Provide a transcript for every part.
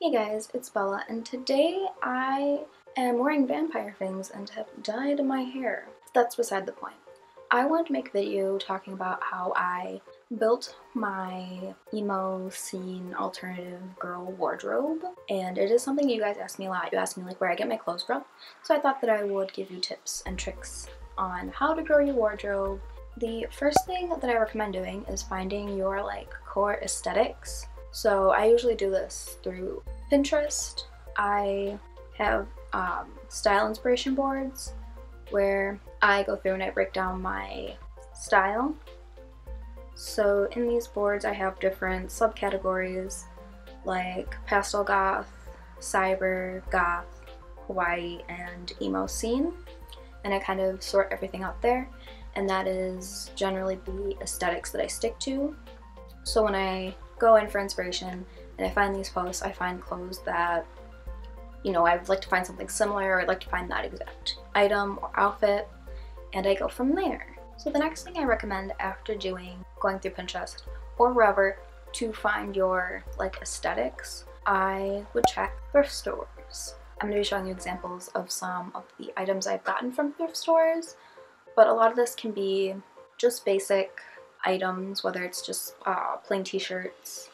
Hey guys, it's Bella, and today I am wearing vampire things and have dyed my hair. That's beside the point. I wanted to make a video talking about how I built my emo scene alternative girl wardrobe, and it is something you guys ask me a lot. You ask me like where I get my clothes from, so I thought that I would give you tips and tricks on how to grow your wardrobe. The first thing that I recommend doing is finding your like core aesthetics. So I usually do this through Pinterest. I have um, style inspiration boards where I go through and I break down my style. So in these boards I have different subcategories like pastel goth, cyber, goth, kawaii, and emo scene. And I kind of sort everything out there and that is generally the aesthetics that I stick to. So when I go in for inspiration and I find these posts, I find clothes that you know, I'd like to find something similar or I'd like to find that exact item or outfit and I go from there. So the next thing I recommend after doing, going through Pinterest or wherever to find your like aesthetics, I would check thrift stores. I'm going to be showing you examples of some of the items I've gotten from thrift stores, but a lot of this can be just basic items, whether it's just uh, plain t-shirts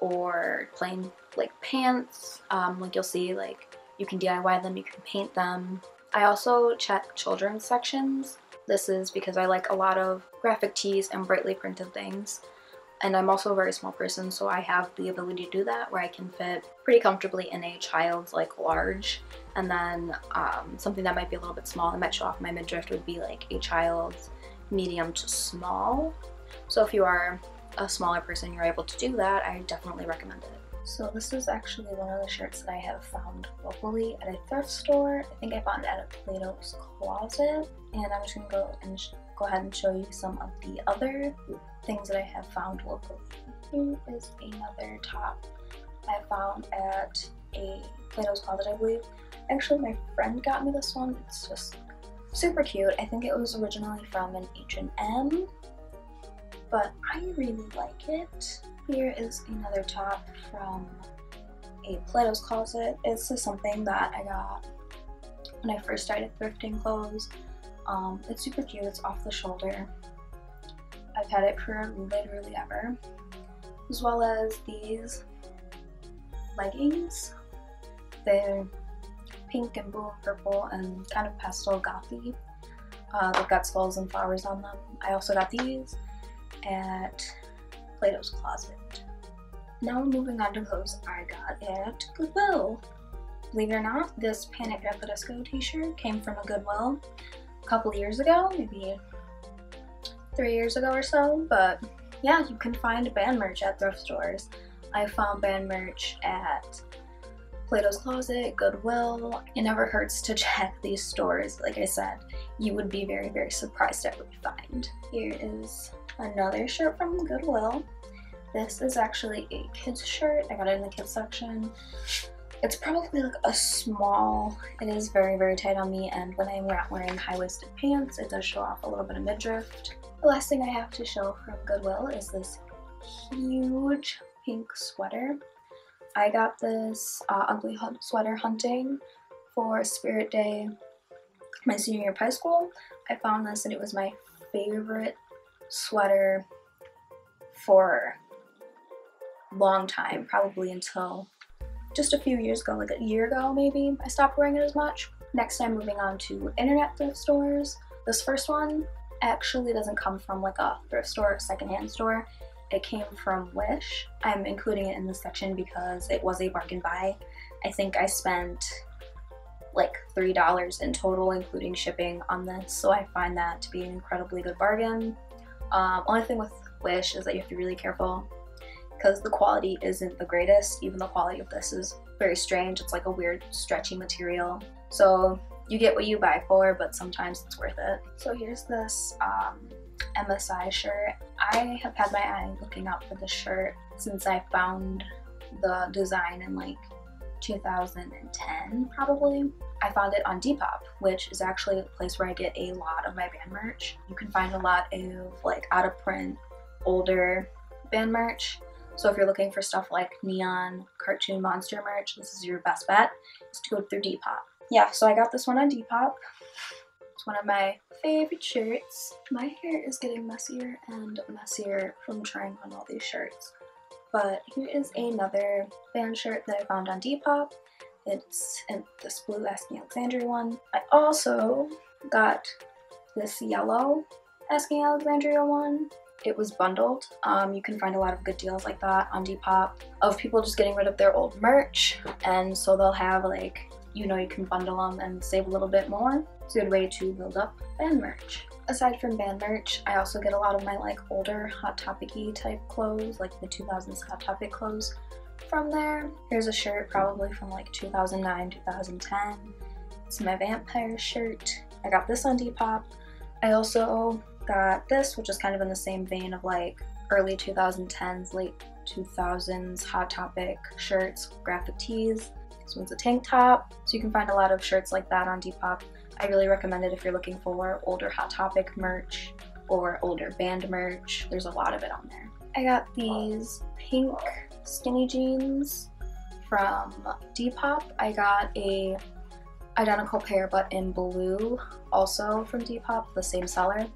or plain like pants. Um, like you'll see like you can DIY them, you can paint them. I also check children's sections. This is because I like a lot of graphic tees and brightly printed things. And I'm also a very small person, so I have the ability to do that where I can fit pretty comfortably in a child's like large. And then um, something that might be a little bit small, that might show off my midriff would be like a child's medium to small. So if you are a smaller person, you're able to do that, I definitely recommend it. So this is actually one of the shirts that I have found locally at a thrift store. I think I found it at a Plato's Closet. And I'm just gonna go and go ahead and show you some of the other things that I have found locally. Here is another top I found at a Plato's Closet, I believe. Actually, my friend got me this one. It's just super cute. I think it was originally from an H&M, but I really like it. Here is another top from a Plato's Closet. This is something that I got when I first started thrifting clothes. Um, it's super cute, it's off the shoulder. I've had it for literally ever. As well as these leggings. They're pink and blue and purple and kind of pastel gothy. Uh, they've got skulls and flowers on them. I also got these at Plato's Closet. Now moving on to clothes I got at Goodwill. Believe it or not, this Panic at the Disco t-shirt came from a Goodwill a couple years ago, maybe three years ago or so, but yeah, you can find band merch at thrift stores. I found band merch at Plato's Closet, Goodwill. It never hurts to check these stores. Like I said, you would be very, very surprised at what you find. Here is another shirt from Goodwill. This is actually a kid's shirt. I got it in the kids section. It's probably like a small, it is very, very tight on me and when I'm not wearing high-waisted pants, it does show off a little bit of midriff. The last thing I have to show from Goodwill is this huge pink sweater. I got this uh, ugly sweater hunting for Spirit Day my senior year of high school. I found this and it was my favorite sweater for a long time, probably until just a few years ago, like a year ago maybe, I stopped wearing it as much. Next I'm moving on to internet thrift stores. This first one actually doesn't come from like a thrift store or secondhand store. It came from Wish. I'm including it in this section because it was a bargain buy. I think I spent like $3 in total including shipping on this so I find that to be an incredibly good bargain. Um, only thing with Wish is that you have to be really careful because the quality isn't the greatest. Even the quality of this is very strange. It's like a weird stretchy material. So you get what you buy for, but sometimes it's worth it. So here's this um, MSI shirt. I have had my eye looking out for this shirt since I found the design in like 2010 probably. I found it on Depop, which is actually a place where I get a lot of my band merch. You can find a lot of like out of print, older band merch So if you're looking for stuff like neon cartoon monster merch, this is your best bet, is to go through Depop. Yeah, so I got this one on Depop. It's one of my favorite shirts. My hair is getting messier and messier from trying on all these shirts. But here is another band shirt that I found on Depop. It's this blue Asking Alexandria one. I also got this yellow Asking Alexandria one. It was bundled. Um, you can find a lot of good deals like that on Depop of people just getting rid of their old merch. And so they'll have like, you know, you can bundle them and save a little bit more. It's a good way to build up band merch. Aside from band merch, I also get a lot of my like older Hot Topic-y type clothes, like the 2000s Hot Topic clothes from there. Here's a shirt probably from like 2009, 2010. It's my vampire shirt. I got this on Depop. I also got this, which is kind of in the same vein of like early 2010s, late 2000s Hot Topic shirts, graphic tees. This one's a tank top, so you can find a lot of shirts like that on Depop. I really recommend it if you're looking for older Hot Topic merch or older band merch. There's a lot of it on there. I got these pink skinny jeans from Depop. I got a identical pair but in blue also from Depop, the same seller.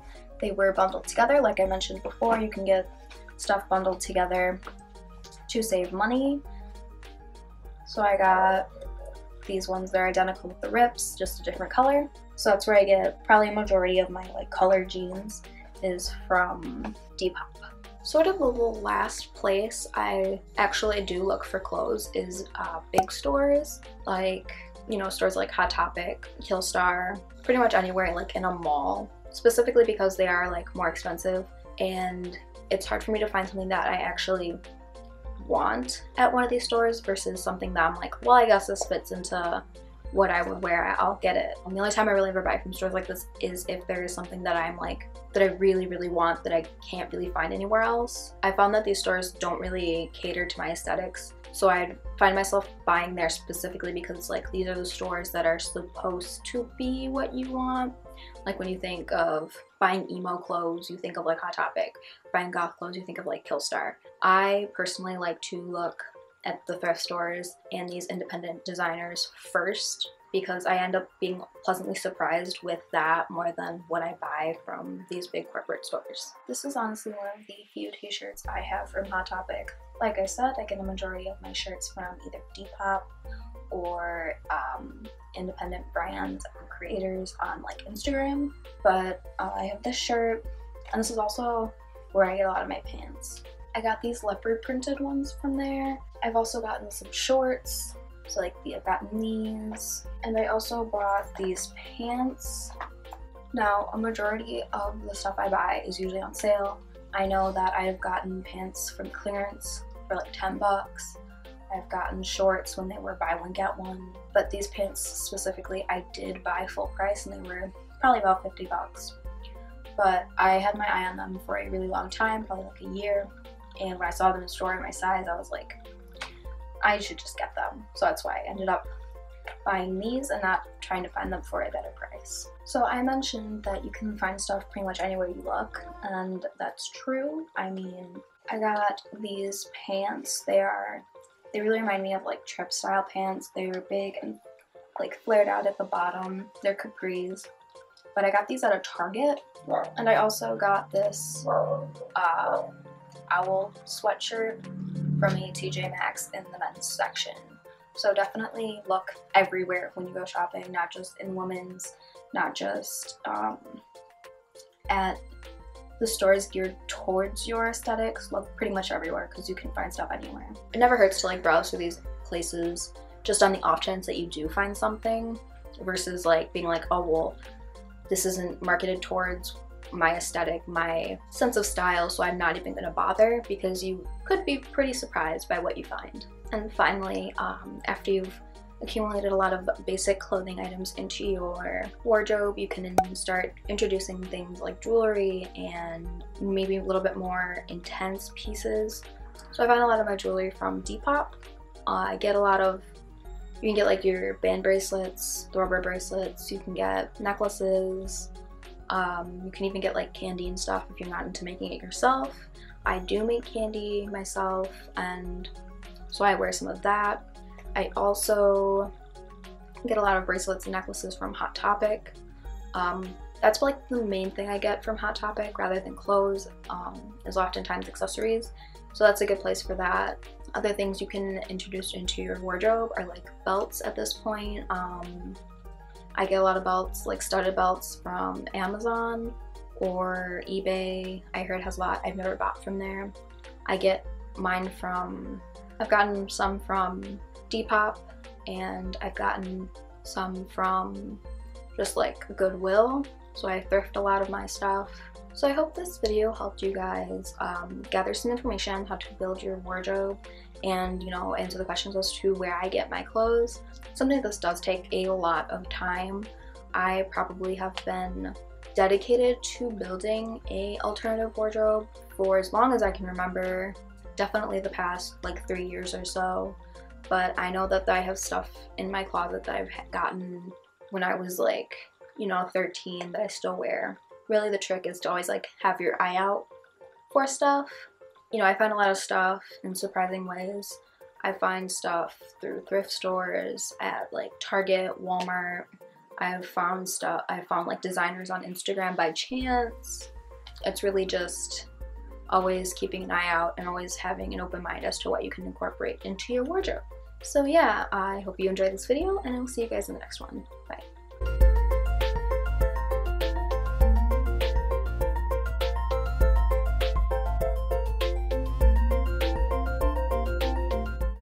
They were bundled together like I mentioned before. You can get stuff bundled together to save money. So I got these ones, they're identical with the rips, just a different color. So that's where I get probably a majority of my like color jeans is from Depop. Sort of the last place I actually do look for clothes is uh, big stores, like, you know, stores like Hot Topic, Killstar, pretty much anywhere like in a mall, specifically because they are like more expensive and it's hard for me to find something that I actually want at one of these stores versus something that I'm like, well, I guess this fits into what I would wear, I'll get it. And the only time I really ever buy from stores like this is if there is something that I'm like, that I really, really want that I can't really find anywhere else. I found that these stores don't really cater to my aesthetics. So I find myself buying there specifically because like these are the stores that are supposed to be what you want. Like when you think of buying emo clothes, you think of like Hot Topic. Buying goth clothes, you think of like Killstar. I personally like to look at the thrift stores and these independent designers first because I end up being pleasantly surprised with that more than what I buy from these big corporate stores. This is honestly one of the few t-shirts I have from Hot Topic. Like I said, I get a majority of my shirts from either Depop or um, independent brands and creators on like Instagram. But uh, I have this shirt, and this is also where I get a lot of my pants. I got these leopard printed ones from there. I've also gotten some shorts, so like the, I've gotten these. And I also bought these pants. Now, a majority of the stuff I buy is usually on sale. I know that I've gotten pants from clearance for like 10 bucks. I've gotten shorts when they were buy one get one, but these pants specifically I did buy full price and they were probably about 50 bucks. But I had my eye on them for a really long time, probably like a year, and when I saw them in store in my size, I was like, I should just get them. So that's why I ended up buying these and not trying to find them for a better price. So I mentioned that you can find stuff pretty much anywhere you look, and that's true. I mean, I got these pants. They are, they really remind me of like Tripp style pants. They're big and like flared out at the bottom. They're capris. But I got these at a Target, and I also got this uh, owl sweatshirt from a TJ Maxx in the men's section. So definitely look everywhere when you go shopping, not just in women's, not just um, at the stores geared towards your aesthetics. Look pretty much everywhere because you can find stuff anywhere. It never hurts to like browse through these places just on the off chance that you do find something versus like being like, oh well, this isn't marketed towards my aesthetic, my sense of style, so I'm not even gonna bother because you could be pretty surprised by what you find. And finally, um, after you've accumulated a lot of basic clothing items into your wardrobe, you can start introducing things like jewelry and maybe a little bit more intense pieces. So I find a lot of my jewelry from Depop. Uh, I get a lot of you can get like your band bracelets, rubber bracelets, you can get necklaces, um, you can even get like candy and stuff if you're not into making it yourself. I do make candy myself and so I wear some of that. I also get a lot of bracelets and necklaces from Hot Topic. Um, that's like the main thing I get from Hot Topic rather than clothes um, is oftentimes accessories. So that's a good place for that. Other things you can introduce into your wardrobe are like belts at this point. Um, I get a lot of belts, like studded belts from Amazon or eBay. I heard has a lot. I've never bought from there. I get mine from, I've gotten some from Depop and I've gotten some from just like Goodwill. So I thrift a lot of my stuff. So I hope this video helped you guys um, gather some information on how to build your wardrobe and you know answer the questions as to where I get my clothes. Something this does take a lot of time. I probably have been dedicated to building a alternative wardrobe for as long as I can remember definitely the past like three years or so but I know that I have stuff in my closet that I've gotten when I was like you know 13 that I still wear. Really the trick is to always like have your eye out for stuff. You know I find a lot of stuff in surprising ways. I find stuff through thrift stores at like Target Walmart. I've found stuff, I found like designers on Instagram by chance. It's really just always keeping an eye out and always having an open mind as to what you can incorporate into your wardrobe. So yeah, I hope you enjoyed this video and I will see you guys in the next one. Bye.